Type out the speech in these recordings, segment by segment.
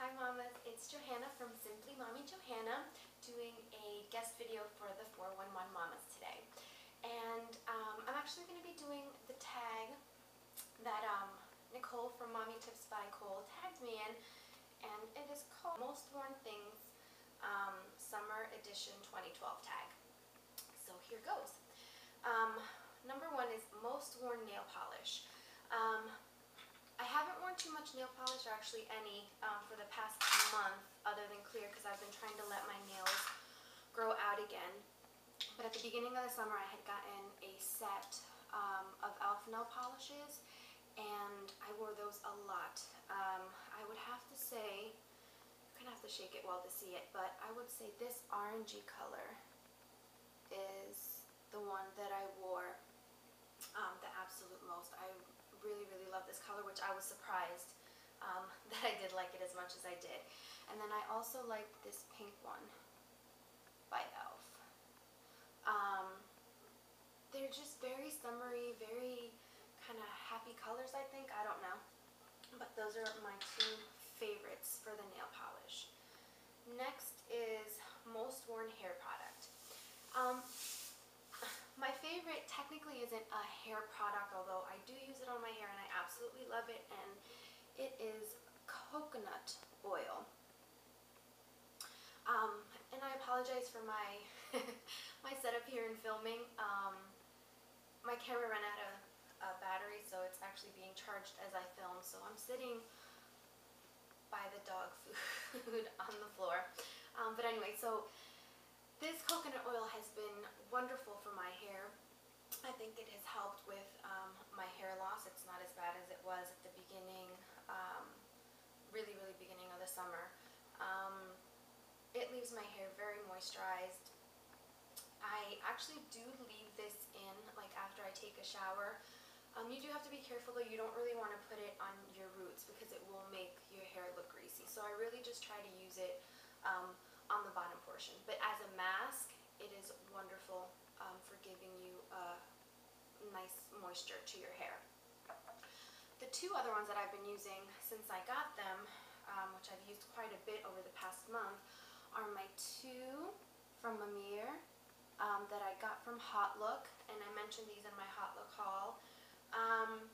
Hi mamas, it's Johanna from Simply Mommy Johanna doing a guest video for the 411 Mommas today. And um, I'm actually going to be doing the tag that um, Nicole from Mommy Tips by Cole tagged me in and it is called Most Worn Things um, Summer Edition 2012 tag. So here goes. Um, number one is Most Worn Nail Polish. Um, I haven't worn too much nail polish, or actually any, um, for the past month, other than clear, because I've been trying to let my nails grow out again. But at the beginning of the summer, I had gotten a set um, of e.l.f. nail polishes, and I wore those a lot. Um, I would have to say, you're going to have to shake it well to see it, but I would say this orangey color is the one that I wore um, the absolute most. I really, really love this color, which I was surprised um, that I did like it as much as I did. And then I also like this pink one by e.l.f. Um, they're just very summery, very kind of happy colors, I think. I don't know. But those are my two favorites for the nail polish. Next is most worn hair product. Um, my favorite isn't a hair product, although I do use it on my hair and I absolutely love it, and it is coconut oil. Um, and I apologize for my my setup here in filming. Um, my camera ran out of battery, so it's actually being charged as I film. So I'm sitting by the dog food on the floor. Um, but anyway, so this coconut oil has been wonderful for my hair. I think it has helped with um, my hair loss. It's not as bad as it was at the beginning, um, really, really beginning of the summer. Um, it leaves my hair very moisturized. I actually do leave this in like after I take a shower. Um, you do have to be careful though, you don't really want to put it on your roots because it will make your hair look greasy. So I really just try to use it um, on the bottom portion. But as a mask, it is wonderful um, for giving you a nice moisture to your hair. The two other ones that I've been using since I got them, um, which I've used quite a bit over the past month, are my two from Mamiya um, that I got from HauteLook, and I mentioned these in my HauteLook haul. Um,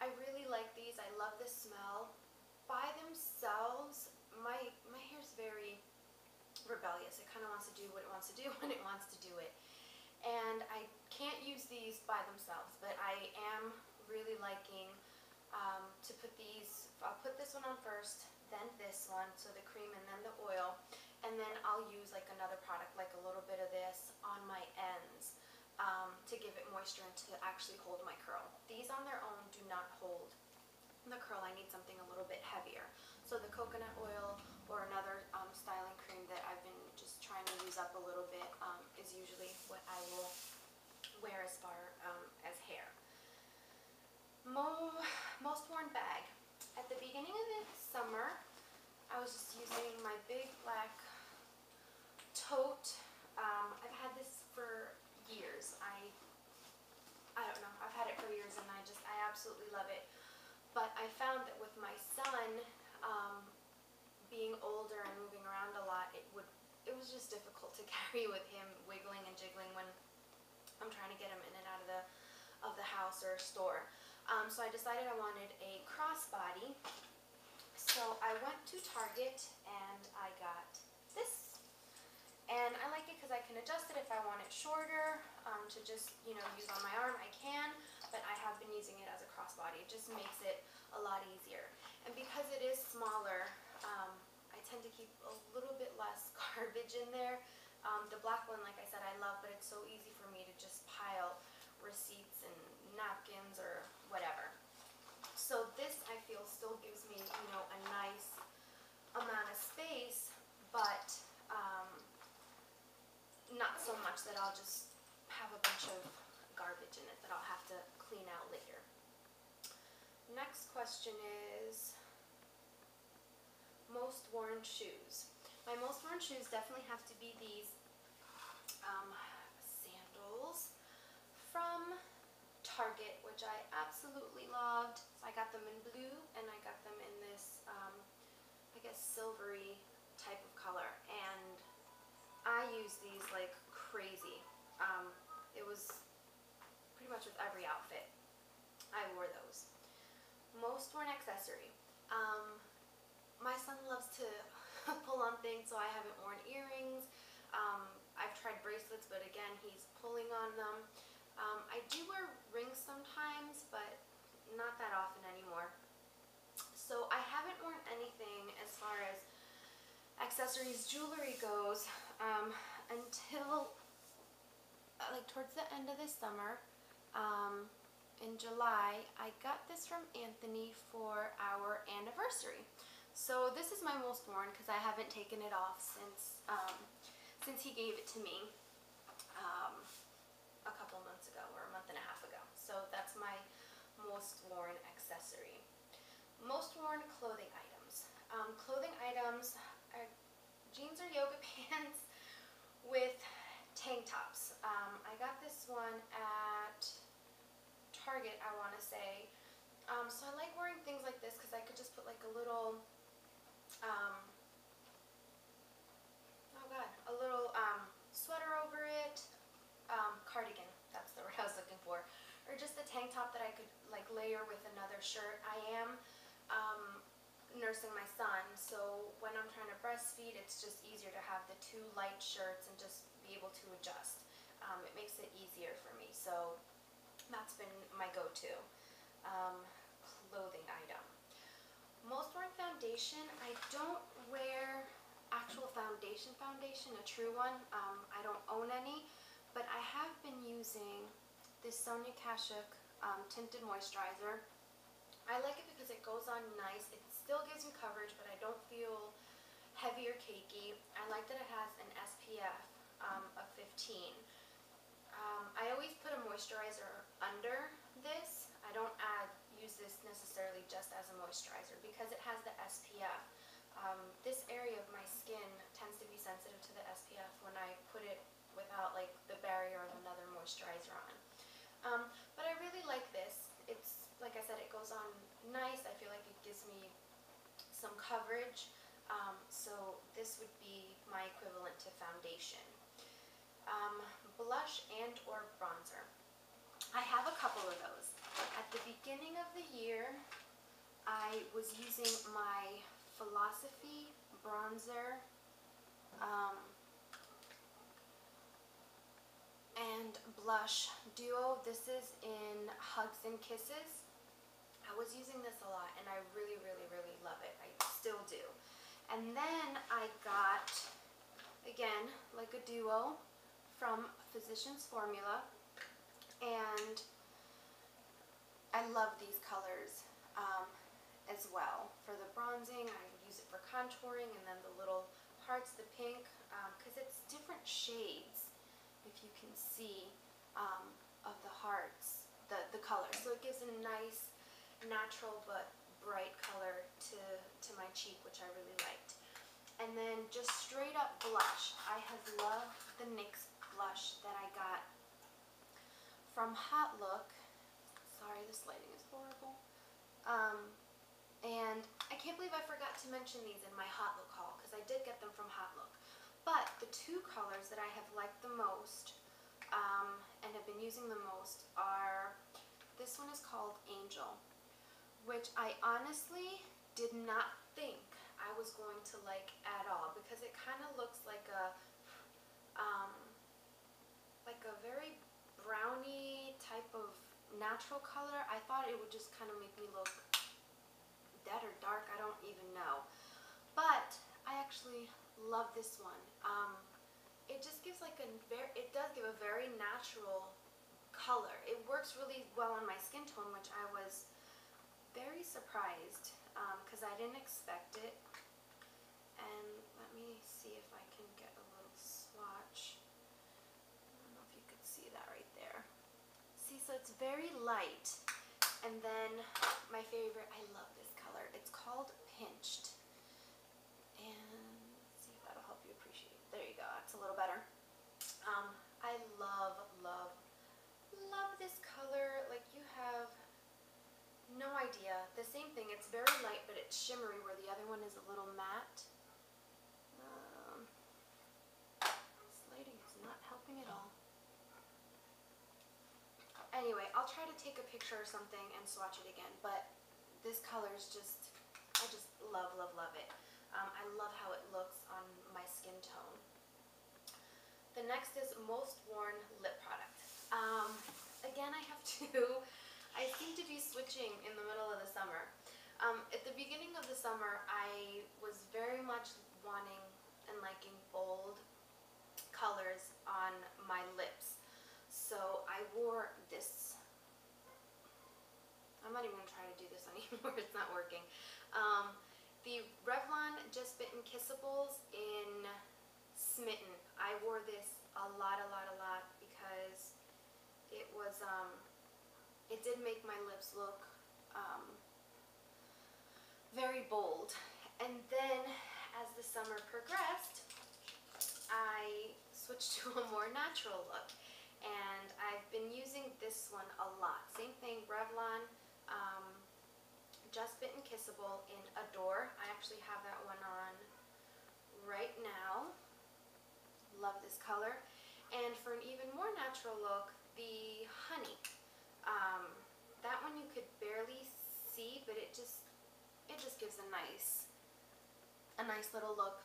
I really like these. I love the smell. By themselves, my, my hair's very rebellious. It kind of wants to do what it wants to do when it wants to do it. And I can't use these by themselves, but I am really liking um, to put these, I'll put this one on first, then this one, so the cream and then the oil, and then I'll use like another product, like a little bit of this on my ends um, to give it moisture and to actually hold my curl. These on their own do not hold the curl. I need something a little bit heavier. So the coconut oil or another um, styling cream that I've been trying to use up a little bit um, is usually what I will wear as far um, as hair. Mo most worn bag. At the beginning of the summer, I was just using my big black tote. Um, I've had this for years. I I don't know. I've had it for years and I just, I absolutely love it. But I found that with my son, um, being older and moving around a lot, it would it was just difficult to carry with him wiggling and jiggling when I'm trying to get him in and out of the of the house or store. Um, so I decided I wanted a crossbody. So I went to Target and I got this. And I like it because I can adjust it if I want it shorter um, to just, you know, use on my arm, I can. But I have been using it as a crossbody. It just makes it a lot easier. And because it is smaller, um, tend to keep a little bit less garbage in there. Um, the black one, like I said, I love, but it's so easy for me to just pile receipts and napkins or whatever. So this, I feel, still gives me, you know, a nice amount of space, but um, not so much that I'll just have a bunch of garbage in it that I'll have to clean out later. Next question is, most worn shoes. My most worn shoes definitely have to be these um, sandals from Target, which I absolutely loved. I got them in blue and I got them in this, um, I guess, silvery type of color. And I use these like crazy. Um, it was pretty much with every outfit. I wore those. Most worn accessory. Um, my son loves to pull on things, so I haven't worn earrings. Um, I've tried bracelets, but again, he's pulling on them. Um, I do wear rings sometimes, but not that often anymore. So I haven't worn anything as far as accessories, jewelry goes um, until uh, like towards the end of this summer. Um, in July, I got this from Anthony for our anniversary. So this is my most worn because I haven't taken it off since um, since he gave it to me um, a couple months ago or a month and a half ago. So that's my most worn accessory. Most worn clothing items. Um, clothing items are jeans or yoga pants with tank tops. Um, I got this one at Target, I want to say. Um, so I like wearing things like this because I could just put like a little, um, oh god, a little um, sweater over it, um, cardigan, that's the word I was looking for, or just a tank top that I could like layer with another shirt. I am um, nursing my son, so when I'm trying to breastfeed, it's just easier to have the two light shirts and just be able to adjust. Um, it makes it easier for me, so that's been my go-to um, clothing item. Most worn foundation, I don't wear actual foundation foundation, a true one. Um, I don't own any, but I have been using this Sonia Kashuk um, tinted moisturizer. I like it because it goes on nice. It still gives me coverage, but I don't feel heavy or cakey. I like that it has an SPF um, of 15. Um, I always put a moisturizer under this. I don't add use this necessarily just as a moisturizer because it has the SPF. Um, this area of my skin tends to be sensitive to the SPF when I put it without like the barrier of another moisturizer. Um, but I really like this. It's, like I said, it goes on nice. I feel like it gives me some coverage. Um, so this would be my equivalent to foundation. Um, blush and or bronzer. I have a couple of those. At the beginning of the year, I was using my Philosophy bronzer um, and blush duo. This is in Hugs and Kisses. I was using this a lot and I really, really, really love it. I still do. And then I got, again, like a duo from Physicians Formula. And I love these colors um, as well. For the bronzing, I use it for contouring and then the little hearts, the pink, because um, it's different shades, if you can see, um, of the hearts, the, the color. So it gives a nice, natural but bright color to, to my cheek, which I really liked. And then just straight up blush. I have loved the NYX blush that I got from HauteLook. Sorry, this lighting is horrible. Um, and I can't believe I forgot to mention these in my HauteLook haul because I did get them from HauteLook. But the two colors that I have liked the most um, and have been using the most are, this one is called Angel, which I honestly did not think I was going to like at all because it kind of looks like a, um, like a very brownie type of natural color. I thought it would just kind of make me look dead or dark, I don't even know. But I actually love this one. Um, it just gives like a very, it does give a very natural color. It works really well on my skin tone, which I was very surprised because um, I didn't expect it. And let me see if I can get a little swatch. I don't know if you could see that right there. See, so it's very light. And then my favorite, I love this color. It's called Pinched. And see if that'll help you appreciate it. There you go, that's a little better. Um, I love, love, love this color. Like you have no idea. The same thing, it's very light, but it's shimmery, where the other one is a little matte. Um, lighting is not helping at all. Anyway, I'll try to take a picture or something and swatch it again, but this color is just, I just love, love, love it. Um, I love how it looks on my skin tone. The next is most worn lip product. Um, again, I have two. I seem to be switching in the middle of the summer. Um, at the beginning of the summer, I was very much wanting and liking bold colors on my lips. So I wore this, I'm not even going to try to do this anymore, it's not working. Um, the Revlon Just Bitten Kissables in Smitten. I wore this a lot, a lot, a lot because it was, um, it did make my lips look um, very bold. And then as the summer progressed, I switched to a more natural look and I've been using this one a lot. Same thing, Revlon, um, Just Bitten Kissable in Adore. I actually have that one on right now. Love this color. And for an even more natural look, the Honey. Um, that one you could barely see, but it just, it just gives a nice, a nice little look.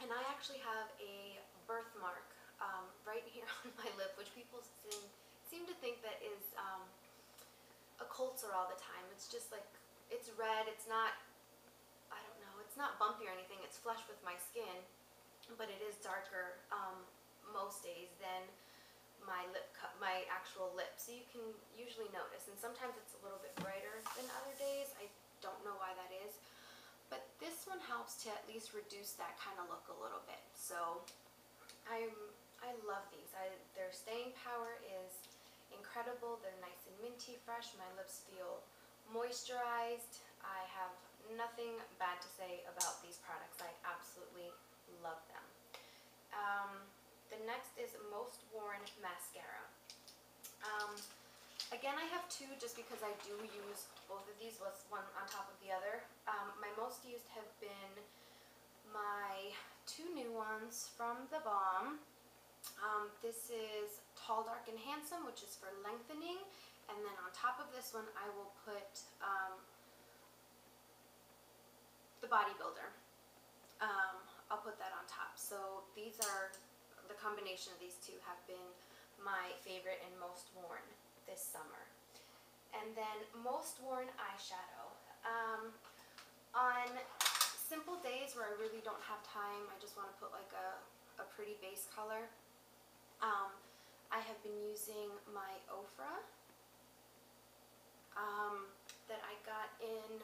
And I actually have a birthmark um, right here on my lip, which people seem, seem to think that is um, a cold sore all the time. It's just like, it's red, it's not, I don't know, it's not bumpy or anything, it's flush with my skin, but it is darker um, most days than my lip cut, my actual lip. So you can usually notice, and sometimes it's a little bit brighter than other days. I don't know why that is. But this one helps to at least reduce that kind of look a little bit. So I'm I love these. I, their staying power is incredible. They're nice and minty fresh. My lips feel moisturized. I have nothing bad to say about these products. I absolutely love them. Um, the next is Most Worn Mascara. Um, again, I have two just because I do use both of these, was one on top of the other. Um, my most used have been my two new ones from The Balm. Um, this is Tall, Dark, and Handsome, which is for lengthening. And then on top of this one, I will put um, the Bodybuilder. Um, I'll put that on top. So these are, combination of these two have been my favorite and most worn this summer. And then most worn eyeshadow. Um, on simple days where I really don't have time, I just want to put like a, a pretty base color, um, I have been using my Ofra um, that I got in,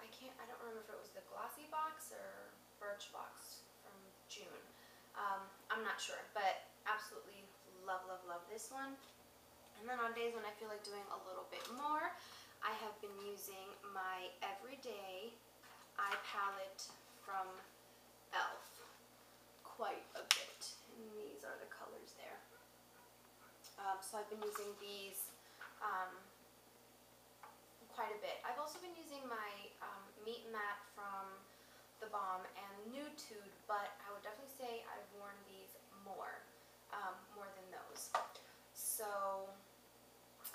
I can't, I don't remember if it was the GlossyBox or Birchbox from June. Um, I'm not sure, but absolutely love, love, love this one. And then on days when I feel like doing a little bit more, I have been using my Everyday Eye Palette from e.l.f. quite a bit and these are the colors there. Um, so I've been using these um, quite a bit. I've also been using my um, Meet Matte from The Balm and Nude but I would definitely say I've worn these more, um, more than those. So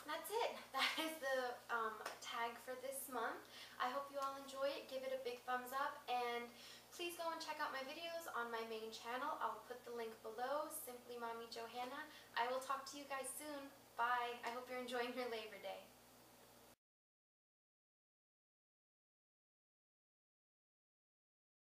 that's it. That is the um, tag for this month. I hope you all enjoy it. Give it a big thumbs up and Please go and check out my videos on my main channel. I'll put the link below, Simply Mommy Johanna. I will talk to you guys soon. Bye. I hope you're enjoying your Labor Day.